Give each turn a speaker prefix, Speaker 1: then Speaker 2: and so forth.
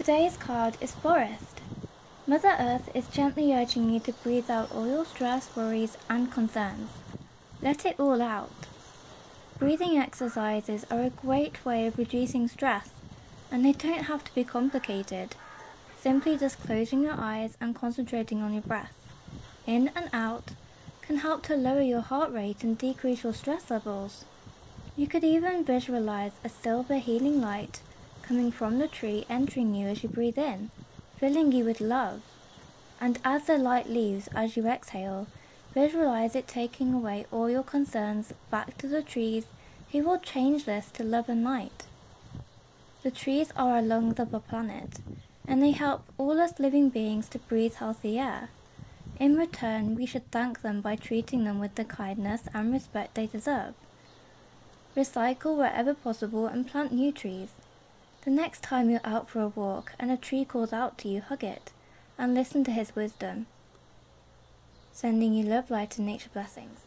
Speaker 1: Today's card is Forest. Mother Earth is gently urging you to breathe out all your stress, worries, and concerns. Let it all out. Breathing exercises are a great way of reducing stress, and they don't have to be complicated. Simply just closing your eyes and concentrating on your breath, in and out, can help to lower your heart rate and decrease your stress levels. You could even visualize a silver healing light coming from the tree entering you as you breathe in, filling you with love. And as the light leaves as you exhale, visualize it taking away all your concerns back to the trees who will change this to love and light. The trees are our lungs of the planet, and they help all us living beings to breathe healthy air. In return, we should thank them by treating them with the kindness and respect they deserve. Recycle wherever possible and plant new trees. The next time you're out for a walk and a tree calls out to you, hug it and listen to his wisdom. Sending you love, light, and nature blessings.